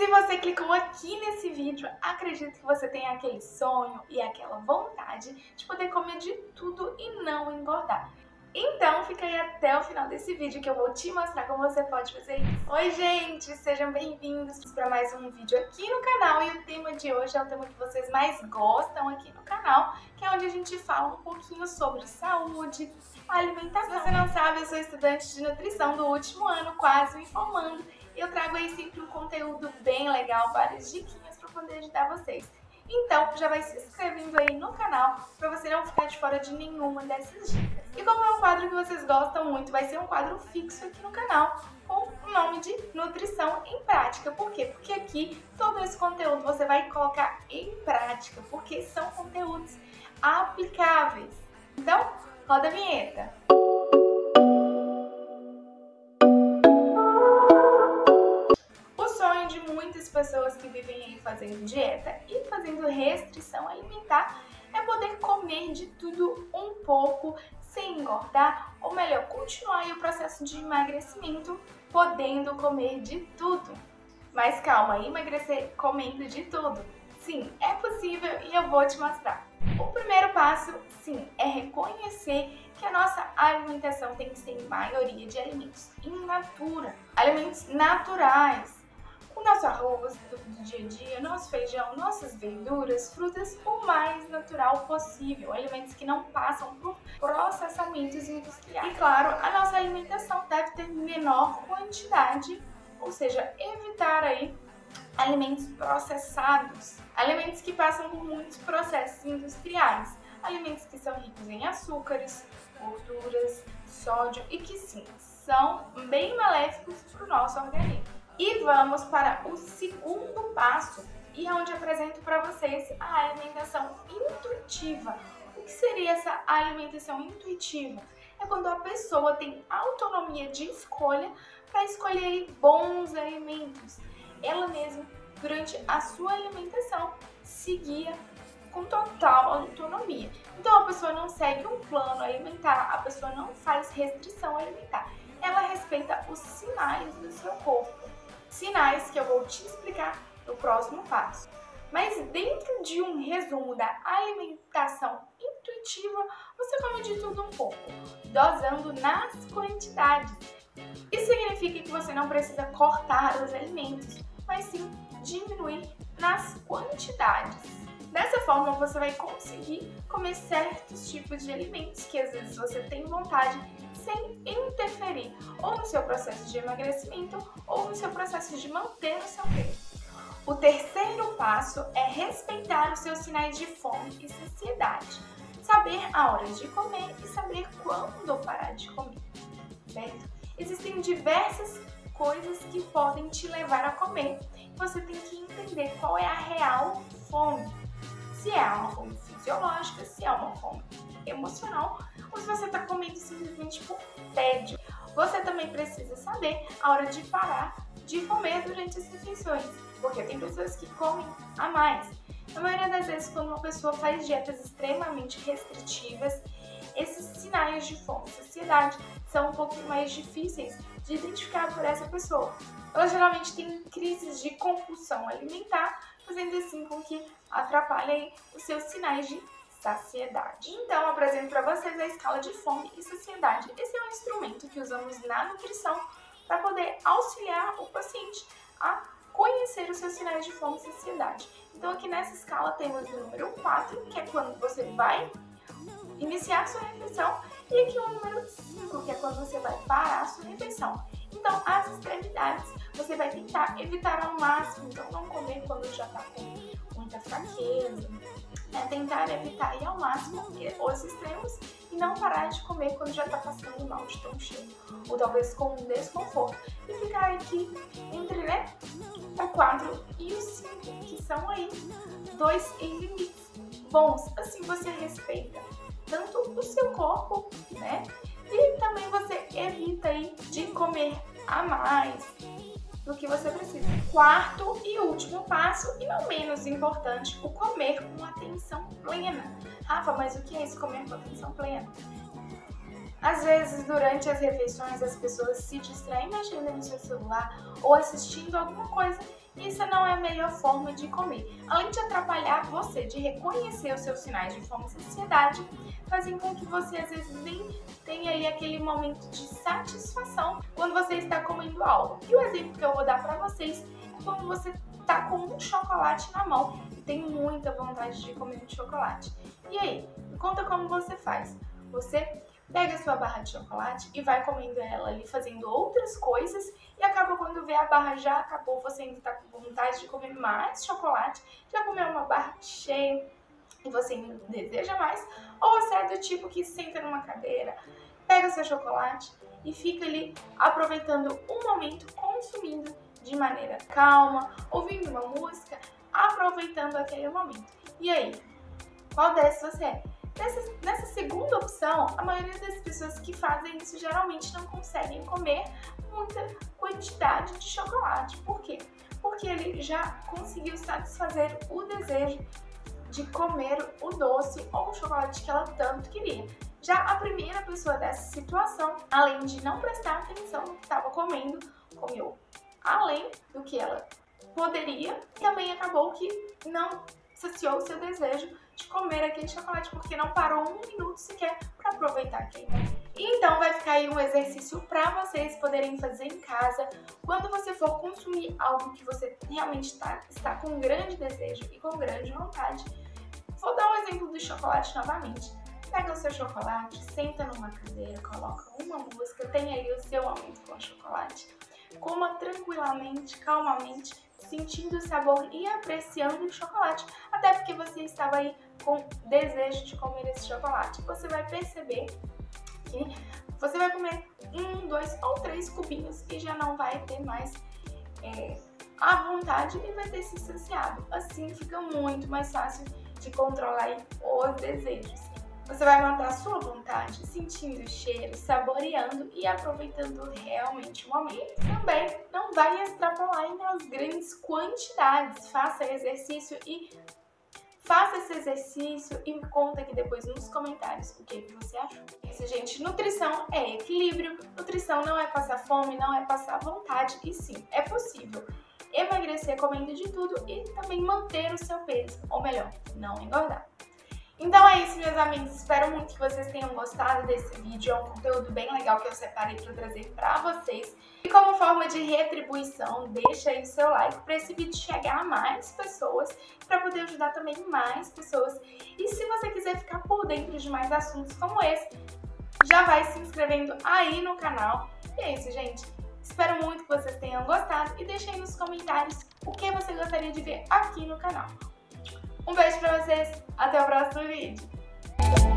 Se você clicou aqui nesse vídeo, acredito que você tem aquele sonho e aquela vontade de poder comer de tudo e não engordar. Então fica aí até o final desse vídeo que eu vou te mostrar como você pode fazer isso. Oi gente, sejam bem-vindos para mais um vídeo aqui no canal e o tema de hoje é o tema que vocês mais gostam aqui no canal, que é onde a gente fala um pouquinho sobre saúde, alimentação. Se você não sabe, eu sou estudante de nutrição do último ano, quase me formando, e eu trago aí sempre um conteúdo bem legal, várias diquinhas para poder ajudar vocês. Então, já vai se inscrevendo aí no canal para você não ficar de fora de nenhuma dessas dicas. E como é um quadro que vocês gostam muito, vai ser um quadro fixo aqui no canal com o nome de Nutrição em Prática. Por quê? Porque aqui todo esse conteúdo você vai colocar em prática, porque são conteúdos aplicáveis. Então, roda a vinheta. Pessoas que vivem aí fazendo dieta e fazendo restrição alimentar é poder comer de tudo um pouco sem engordar, ou melhor, continuar o processo de emagrecimento podendo comer de tudo. Mas calma, emagrecer comendo de tudo. Sim, é possível e eu vou te mostrar. O primeiro passo, sim, é reconhecer que a nossa alimentação tem que ser em maioria de alimentos in natura, alimentos naturais o nosso arroz do, do dia a dia, nosso feijão, nossas verduras, frutas, o mais natural possível, alimentos que não passam por processamentos industriais. E claro, a nossa alimentação deve ter menor quantidade, ou seja, evitar aí alimentos processados, alimentos que passam por muitos processos industriais, alimentos que são ricos em açúcares, gorduras, sódio e que sim, são bem maléficos para o nosso organismo. E vamos para o segundo passo, e é onde apresento para vocês a alimentação intuitiva. O que seria essa alimentação intuitiva? É quando a pessoa tem autonomia de escolha para escolher bons alimentos. Ela mesma, durante a sua alimentação, seguia com total autonomia. Então a pessoa não segue um plano alimentar, a pessoa não faz restrição alimentar. Ela respeita os sinais do seu corpo sinais que eu vou te explicar no próximo passo. Mas dentro de um resumo da alimentação intuitiva, você come de tudo um pouco, dosando nas quantidades. Isso significa que você não precisa cortar os alimentos, mas sim diminuir nas quantidades. Dessa forma, você vai conseguir comer certos tipos de alimentos que às vezes você tem vontade sem interferir ou no seu processo de emagrecimento ou no seu processo de manter o seu peso. O terceiro passo é respeitar os seus sinais de fome e saciedade. Saber a hora de comer e saber quando parar de comer, certo? Existem diversas coisas que podem te levar a comer. Você tem que entender qual é a real fome. Se é uma fome fisiológica, se é uma fome emocional ou se você está comendo simplesmente por tédio. Você também precisa saber a hora de parar de comer durante as refeições, porque tem pessoas que comem a mais. Na maioria das vezes, quando uma pessoa faz dietas extremamente restritivas, esses sinais de fome e saciedade são um pouquinho mais difíceis de identificar por essa pessoa. Ela geralmente tem crises de compulsão alimentar, fazendo assim com que atrapalhem os seus sinais de saciedade. Então, apresento para vocês a escala de fome e saciedade. Esse é um instrumento que usamos na nutrição para poder auxiliar o paciente a conhecer os seus sinais de fome e saciedade. Então, aqui nessa escala temos o número 4, que é quando você vai iniciar sua refeição, e aqui o número 5, que é quando você vai parar sua refeição. Então, as extremidades você vai tentar evitar ao máximo, então não comer quando já está com muita fraqueza, é tentar evitar ir ao máximo os extremos e não parar de comer quando já está passando mal de tão cheio, ou talvez com um desconforto, e ficar aqui entre né, o 4 e o 5, que são aí dois limites bons, assim você respeita tanto o seu corpo, né, e evita aí de comer a mais, do que você precisa. Quarto e último passo, e não menos importante, o comer com atenção plena. Rafa, mas o que é isso comer com atenção plena? Às vezes, durante as refeições, as pessoas se distraem mexendo no seu celular ou assistindo alguma coisa isso não é a melhor forma de comer. Além de atrapalhar você, de reconhecer os seus sinais de fome e saciedade, fazem com que você às vezes nem tenha ali aquele momento de satisfação quando você está comendo algo. E o exemplo que eu vou dar para vocês é quando você tá com um chocolate na mão e tem muita vontade de comer um chocolate. E aí, conta como você faz. Você pega sua barra de chocolate e vai comendo ela ali, fazendo outras coisas, e acaba quando vê a barra já acabou, você ainda tá com vontade de comer mais chocolate, já comeu uma barra cheia e você ainda deseja mais, ou você é do tipo que senta numa cadeira, pega seu chocolate e fica ali aproveitando um momento, consumindo de maneira calma, ouvindo uma música, aproveitando aquele momento. E aí, qual dessas você é? Nessa, nessa, segunda opção, a maioria das pessoas que fazem isso geralmente não conseguem comer muita quantidade de chocolate. Por quê? Porque ele já conseguiu satisfazer o desejo de comer o doce ou o chocolate que ela tanto queria. Já a primeira pessoa dessa situação, além de não prestar atenção no que estava comendo, comeu além do que ela poderia, também acabou que não saciou o seu desejo de comer aquele chocolate, porque não parou um minuto sequer para aproveitar aquele E então vai ficar aí um exercício para vocês poderem fazer em casa quando você for consumir algo que você realmente tá, está com grande desejo e com grande vontade. Vou dar um exemplo do chocolate novamente. Pega o seu chocolate, senta numa cadeira, coloca uma música, tem ali o seu momento com o chocolate. Coma tranquilamente, calmamente, sentindo o sabor e apreciando o chocolate, até porque você estava aí com desejo de comer esse chocolate. Você vai perceber que você vai comer um, dois ou três cubinhos e já não vai ter mais é, a vontade e vai ter se saciado. Assim fica muito mais fácil de controlar os desejos. Você vai matar sua vontade sentindo o cheiro, saboreando e aproveitando realmente o momento. Também não vai extrapolar em grandes quantidades. Faça exercício e faça esse exercício e me conta aqui depois nos comentários o que, que você achou. Isso, gente, nutrição é equilíbrio, nutrição não é passar fome, não é passar vontade, e sim, é possível emagrecer comendo de tudo e também manter o seu peso, ou melhor, não engordar. Então é isso, meus amigos. Espero muito que vocês tenham gostado desse vídeo. É um conteúdo bem legal que eu separei para trazer para vocês. E como forma de retribuição, deixa aí o seu like para esse vídeo chegar a mais pessoas, para poder ajudar também mais pessoas. E se você quiser ficar por dentro de mais assuntos como esse, já vai se inscrevendo aí no canal. E é isso, gente. Espero muito que vocês tenham gostado e deixe aí nos comentários o que você gostaria de ver aqui no canal. Um beijo pra vocês, até o próximo vídeo!